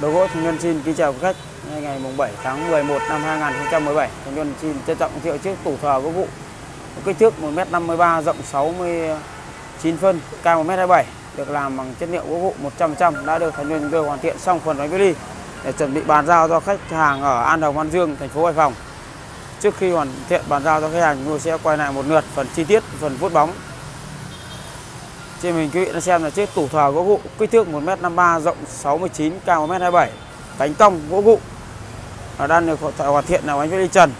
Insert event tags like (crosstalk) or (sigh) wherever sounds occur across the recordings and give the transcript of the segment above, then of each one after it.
Đồ gỗ Thành Nhân xin kính chào quý khách. Ngày mùng 7 tháng 11 năm 2017, Thành Nhân xin trân trọng thiệu chiếc tủ thờ gỗ vụ kích thước 1m53 rộng 69 phân, cao 1m27 được làm bằng chất liệu gỗ vụ 100% đã được Thành Nhân tôi hoàn thiện xong phần bánh vili để chuẩn bị bàn giao cho khách hàng ở An Đồng An Dương, thành phố Hải Phòng. Trước khi hoàn thiện bàn giao cho khách hàng, tôi sẽ quay lại một lượt phần chi tiết, phần vuốt bóng trên mình quý vị đã xem là chiếc tủ thờ gỗ vụ kích thước 1m53 rộng 69 cao 1m27 cánh cong gỗ vụ nó đang được hoàn thiện là bánh vili trần.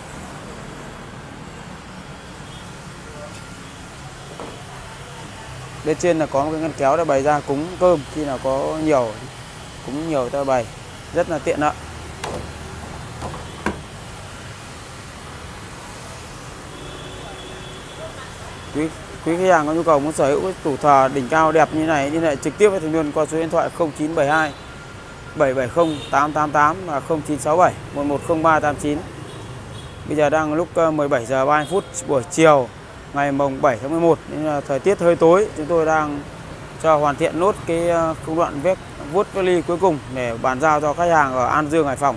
Bên trên là có một cái ngăn kéo để bày ra cúng cơm khi nào có nhiều, cúng nhiều ta bày. Rất là tiện lợi quý quý khách hàng có nhu cầu muốn sở hữu tủ thờ đỉnh cao đẹp như này, liên hệ trực tiếp với thành viên qua số điện thoại 0972 770 888 và 0967 110389 bây giờ đang lúc ờ, 17 giờ 30 phút buổi chiều, ngày mùng 7 tháng 11 nên là thời tiết hơi tối. Chúng tôi đang cho hoàn thiện nốt cái ờ, công đoạn vết vuốt vali cuối cùng để bàn giao cho khách hàng ở An Dương, Hải Phòng.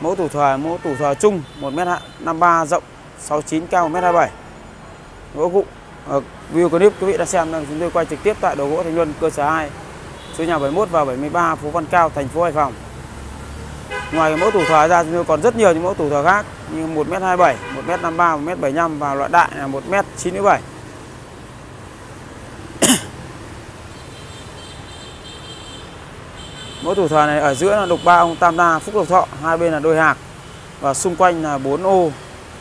Mẫu tủ thờ, mẫu tủ thờ chung 1m53 rộng 69 cao 1m27 gỗ cụ ờ, ở view clip quý vị đã xem chúng tôi quay trực tiếp tại đầu gỗ Thành Luân cơ sở 2 số nhà 71 và 73 phố Văn Cao thành phố Hải Phòng. Ngoài mẫu tủ thờ ra chúng tôi còn rất nhiều những mẫu tủ thờ khác như 1m27 1m53 1m75 và loại đại là 1m97 (coughs) Mẫu tủ thờ này ở giữa là độc ba ông Tam đa Phúc Lộc Thọ, hai bên là đôi hạc và xung quanh là bốn ô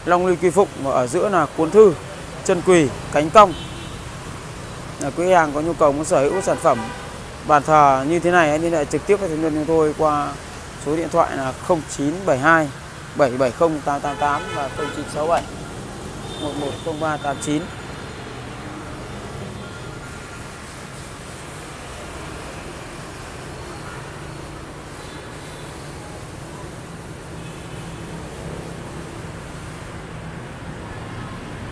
Long Ly Quy Phụng và ở giữa là cuốn thư chân quỳ, cánh cong. Là quý hàng có nhu cầu muốn sở hữu sản phẩm bàn thờ như thế này hãy liên hệ trực tiếp với thành viên chúng tôi qua số điện thoại là 0972 770 888 và 0967 110389